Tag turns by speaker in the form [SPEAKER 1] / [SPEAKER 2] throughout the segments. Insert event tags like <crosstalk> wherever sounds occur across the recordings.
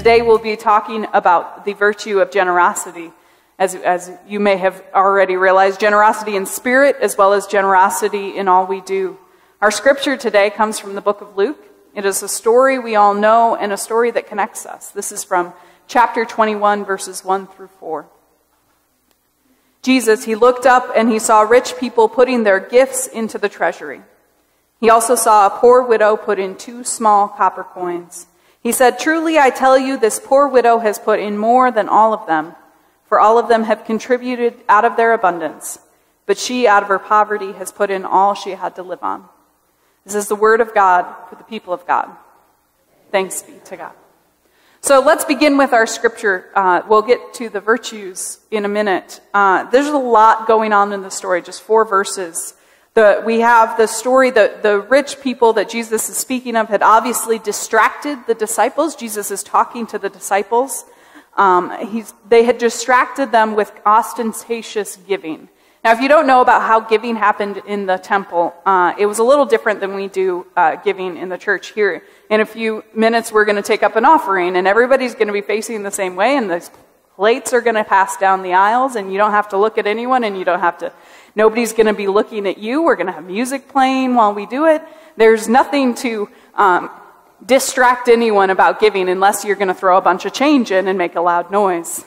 [SPEAKER 1] today we'll be talking about the virtue of generosity. As, as you may have already realized, generosity in spirit as well as generosity in all we do. Our scripture today comes from the book of Luke. It is a story we all know and a story that connects us. This is from chapter 21, verses 1 through 4. Jesus, he looked up and he saw rich people putting their gifts into the treasury. He also saw a poor widow put in two small copper coins. He said, Truly I tell you, this poor widow has put in more than all of them, for all of them have contributed out of their abundance, but she, out of her poverty, has put in all she had to live on. This is the word of God for the people of God. Thanks be to God. So let's begin with our scripture. Uh, we'll get to the virtues in a minute. Uh, there's a lot going on in the story, just four verses. The, we have the story that the rich people that Jesus is speaking of had obviously distracted the disciples. Jesus is talking to the disciples. Um, they had distracted them with ostentatious giving. Now, if you don't know about how giving happened in the temple, uh, it was a little different than we do uh, giving in the church here. In a few minutes, we're going to take up an offering, and everybody's going to be facing the same way, and the plates are going to pass down the aisles, and you don't have to look at anyone, and you don't have to, nobody's going to be looking at you. We're going to have music playing while we do it. There's nothing to um, distract anyone about giving unless you're going to throw a bunch of change in and make a loud noise.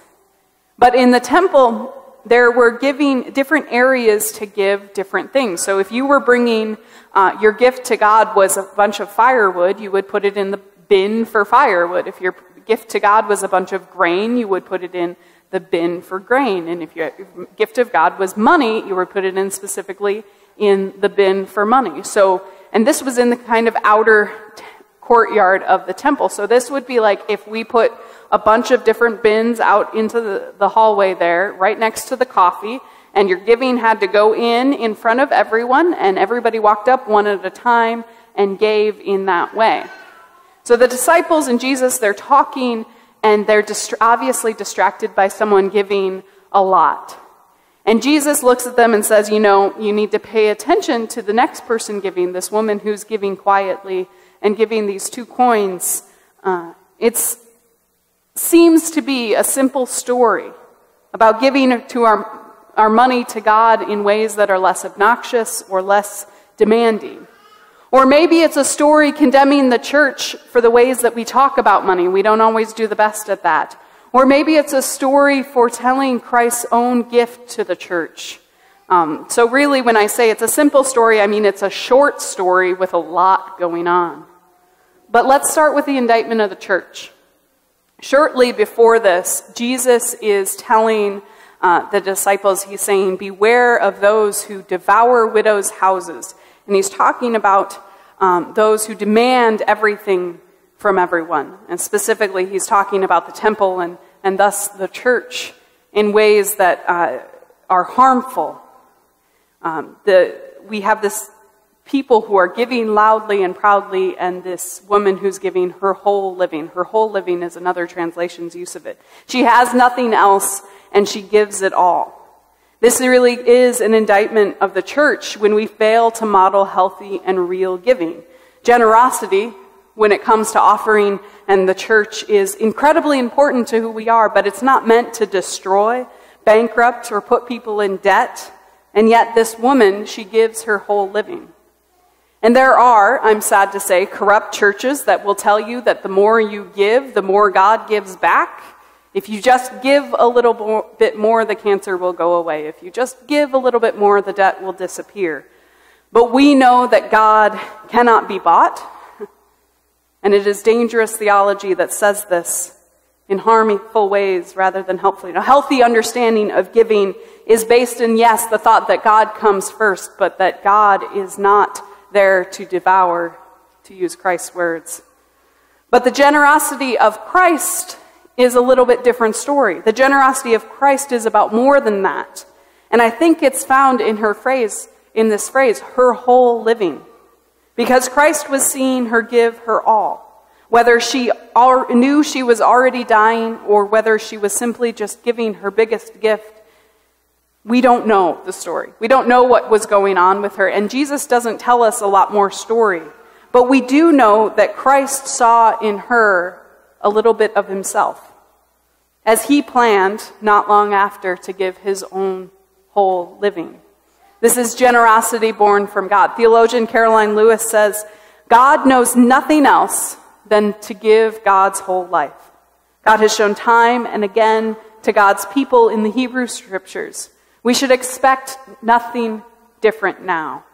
[SPEAKER 1] But in the temple, there were giving different areas to give different things. So if you were bringing uh, your gift to God was a bunch of firewood, you would put it in the bin for firewood. If your gift to God was a bunch of grain, you would put it in the bin for grain. And if your gift of God was money, you would put it in specifically in the bin for money. So, and this was in the kind of outer t- courtyard of the temple. So this would be like if we put a bunch of different bins out into the, the hallway there, right next to the coffee, and your giving had to go in in front of everyone, and everybody walked up one at a time and gave in that way. So the disciples and Jesus, they're talking, and they're dist- obviously distracted by someone giving a lot. And Jesus looks at them and says, You know, you need to pay attention to the next person giving, this woman who's giving quietly and giving these two coins. Uh, it's seems to be a simple story about giving to our, our money to God in ways that are less obnoxious or less demanding. Or maybe it's a story condemning the church for the ways that we talk about money. We don't always do the best at that. Or maybe it's a story foretelling Christ's own gift to the church. Um, so, really, when I say it's a simple story, I mean it's a short story with a lot going on. But let's start with the indictment of the church. Shortly before this, Jesus is telling uh, the disciples, he's saying, Beware of those who devour widows' houses. And he's talking about um, those who demand everything from everyone. And specifically, he's talking about the temple and, and thus the church in ways that uh, are harmful. Um, the, we have this people who are giving loudly and proudly, and this woman who's giving her whole living. Her whole living is another translation's use of it. She has nothing else, and she gives it all. This really is an indictment of the church when we fail to model healthy and real giving. Generosity, when it comes to offering and the church, is incredibly important to who we are, but it's not meant to destroy, bankrupt, or put people in debt. And yet, this woman, she gives her whole living. And there are, I'm sad to say, corrupt churches that will tell you that the more you give, the more God gives back. If you just give a little bit more, the cancer will go away. If you just give a little bit more, the debt will disappear. But we know that God cannot be bought. And it is dangerous theology that says this in harmful ways rather than helpfully. A healthy understanding of giving is based in, yes, the thought that God comes first, but that God is not there to devour, to use Christ's words. But the generosity of Christ is a little bit different story. The generosity of Christ is about more than that. And I think it's found in her phrase, in this phrase, her whole living. Because Christ was seeing her give her all. Whether she knew she was already dying or whether she was simply just giving her biggest gift, we don't know the story. We don't know what was going on with her, and Jesus doesn't tell us a lot more story. But we do know that Christ saw in her a little bit of himself, as he planned not long after to give his own whole living. This is generosity born from God. Theologian Karoline Lewis says, God knows nothing else than to give God's whole life. God has shown time and again to God's people in the Hebrew scriptures. We should expect nothing different now.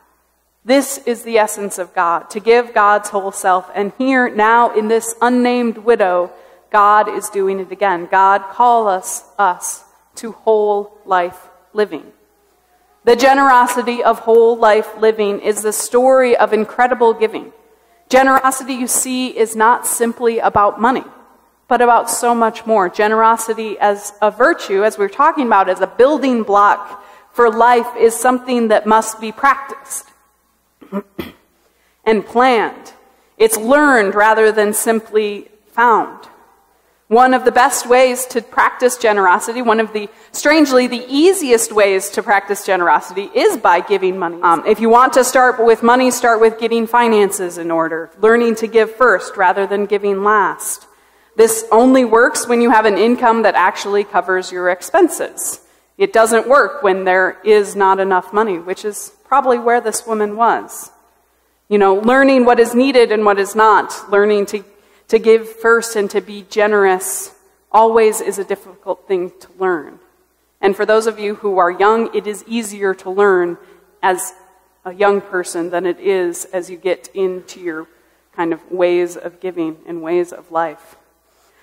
[SPEAKER 1] This is the essence of God, to give God's whole self. And here, now, in this unnamed widow, God is doing it again. God call us, us to whole life living. The generosity of whole life living is the story of incredible giving. Generosity, you see, is not simply about money, but about so much more. Generosity as a virtue, as we we're talking about, as a building block for life, is something that must be practiced <clears throat> and planned. It's learned rather than simply found. One of the best ways to practice generosity, one of the, strangely, the easiest ways to practice generosity is by giving money. Um, if you want to start with money, start with getting finances in order, learning to give first rather than giving last. This only works when you have an income that actually covers your expenses. It doesn't work when there is not enough money, which is probably where this woman was. You know, learning what is needed and what is not, learning to to give first and to be generous always is a difficult thing to learn. And for those of you who are young, it is easier to learn as a young person than it is as you get into your kind of ways of giving and ways of life.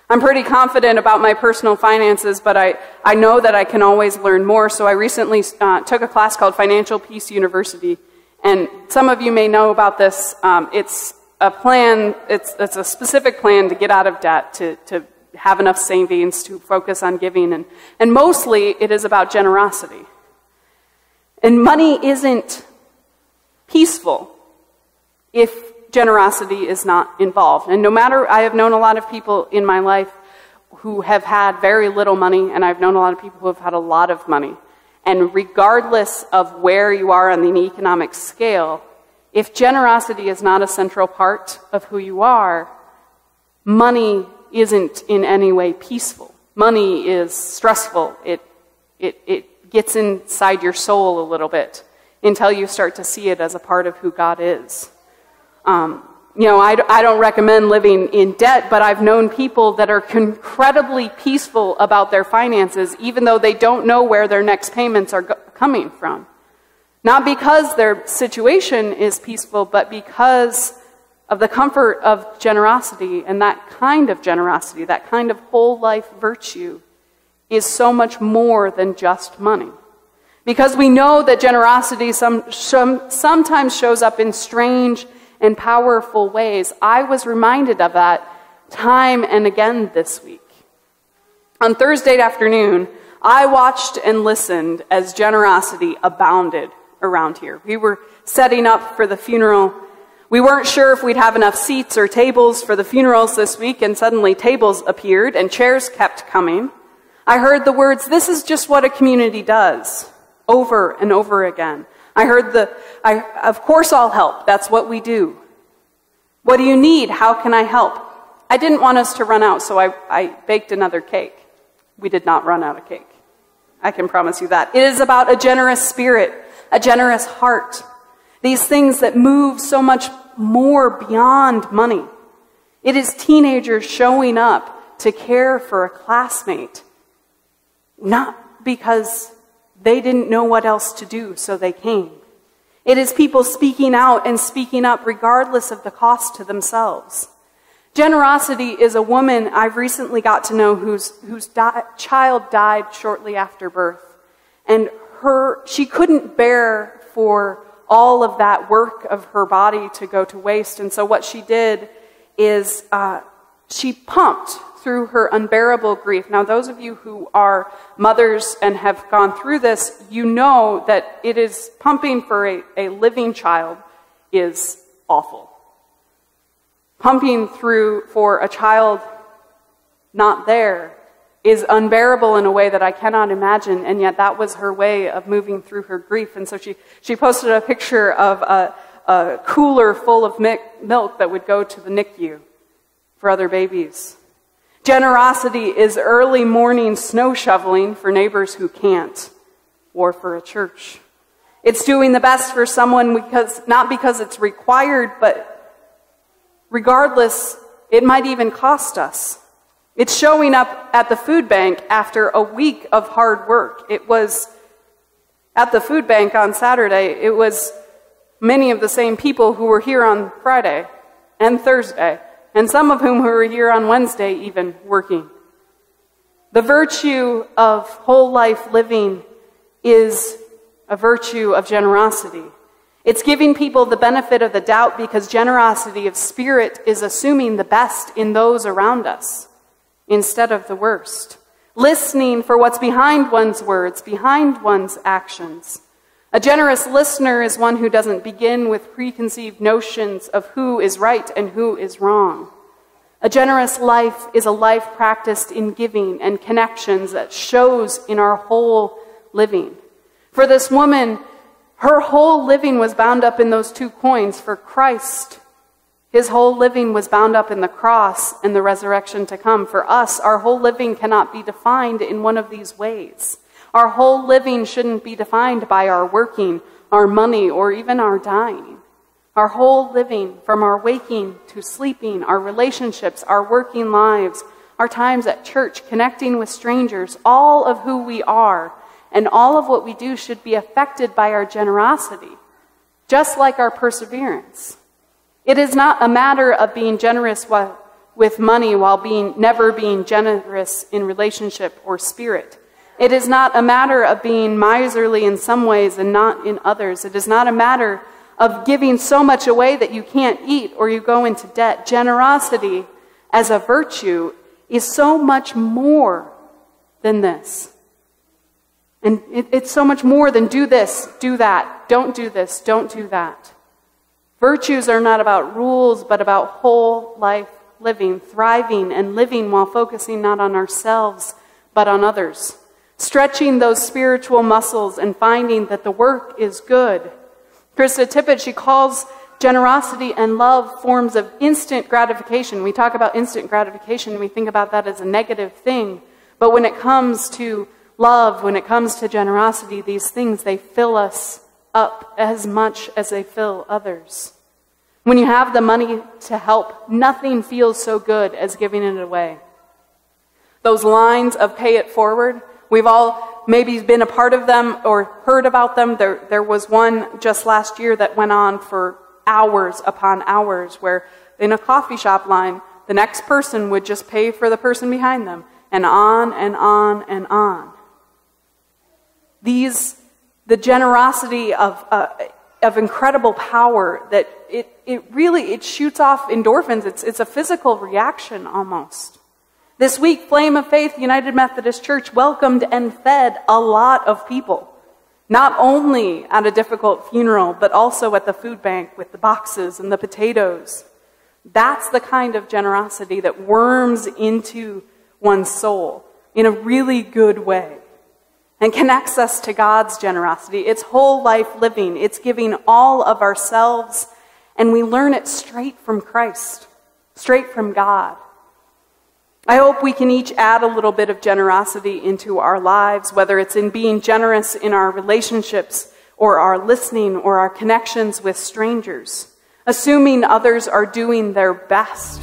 [SPEAKER 1] I'm pretty confident about my personal finances, but I, I know that I can always learn more. So I recently uh, took a class called Financial Peace University. And some of you may know about this. Um, it's a plan, it's, it's a specific plan to get out of debt, to, to have enough savings, to focus on giving. And, and mostly it is about generosity. And money isn't peaceful if generosity is not involved. And no matter, I have known a lot of people in my life who have had very little money, and I've known a lot of people who have had a lot of money. And regardless of where you are on the economic scale, if generosity is not a central part of who you are, money isn't in any way peaceful. Money is stressful. It, it, it gets inside your soul a little bit until you start to see it as a part of who God is. Um, you know, I, I don't recommend living in debt, but I've known people that are incredibly peaceful about their finances, even though they don't know where their next payments are coming from. Not because their situation is peaceful, but because of the comfort of generosity. And that kind of generosity, that kind of whole life virtue, is so much more than just money. Because we know that generosity some, some, sometimes shows up in strange and powerful ways. I was reminded of that time and again this week. On Thursday afternoon, I watched and listened as generosity abounded around here. We were setting up for the funeral. We weren't sure if we'd have enough seats or tables for the funerals this week, and suddenly tables appeared and chairs kept coming. I heard the words, This is just what a community does, over and over again. I heard the, I, Of course I'll help. That's what we do. What do you need? How can I help? I didn't want us to run out, so I, I baked another cake. We did not run out of cake. I can promise you that. It is about a generous spirit a generous heart. These things that move so much more beyond money. It is teenagers showing up to care for a classmate, not because they didn't know what else to do, so they came. It is people speaking out and speaking up regardless of the cost to themselves. Generosity is a woman I've recently got to know whose, whose di- child died shortly after birth. And her, she couldn't bear for all of that work of her body to go to waste. And so what she did is uh, she pumped through her unbearable grief. Now, those of you who are mothers and have gone through this, you know that it is pumping for a, a living child is awful. Pumping through for a child not there is unbearable in a way that I cannot imagine, and yet that was her way of moving through her grief. And so she, she posted a picture of a, a cooler full of milk that would go to the NICU for other babies. Generosity is early morning snow shoveling for neighbors who can't, or for a church. It's doing the best for someone because, not because it's required, but regardless, it might even cost us. It's showing up at the food bank after a week of hard work. It was at the food bank on Saturday, it was many of the same people who were here on Friday and Thursday, and some of whom who were here on Wednesday even working. The virtue of whole life living is a virtue of generosity. It's giving people the benefit of the doubt because generosity of spirit is assuming the best in those around us instead of the worst. Listening for what's behind one's words, behind one's actions. A generous listener is one who doesn't begin with preconceived notions of who is right and who is wrong. A generous life is a life practiced in giving and connections that shows in our whole living. For this woman, her whole living was bound up in those two coins. For Christ, his whole living was bound up in the cross and the resurrection to come. For us, our whole living cannot be defined in one of these ways. Our whole living shouldn't be defined by our working, our money, or even our dying. Our whole living, from our waking to sleeping, our relationships, our working lives, our times at church, connecting with strangers, all of who we are and all of what we do should be affected by our generosity, just like our perseverance. It is not a matter of being generous with money while being, never being generous in relationship or spirit. It is not a matter of being miserly in some ways and not in others. It is not a matter of giving so much away that you can't eat or you go into debt. Generosity as a virtue is so much more than this. And it, it's so much more than do this, do that, don't do this, don't do that. Virtues are not about rules, but about whole life living, thriving, and living while focusing not on ourselves, but on others. Stretching those spiritual muscles and finding that the work is good. Krista Tippett, she calls generosity and love forms of instant gratification. We talk about instant gratification, we think about that as a negative thing. But when it comes to love, when it comes to generosity, these things, they fill us up as much as they fill others. When you have the money to help, nothing feels so good as giving it away. Those lines of pay it forward, we've all maybe been a part of them or heard about them. There, there was one just last year that went on for hours upon hours where in a coffee shop line, the next person would just pay for the person behind them and on and on and on. These, the generosity of, uh, of incredible power that it, it really, it shoots off endorphins. It's, it's a physical reaction almost. This week, Flame of Faith United Methodist Church welcomed and fed a lot of people. Not only at a difficult funeral, but also at the food bank with the boxes and the potatoes. That's the kind of generosity that worms into one's soul in a really good way and connects us to God's generosity. It's whole life living, it's giving all of ourselves, and we learn it straight from Christ, straight from God. I hope we can each add a little bit of generosity into our lives, whether it's in being generous in our relationships or our listening or our connections with strangers, assuming others are doing their best.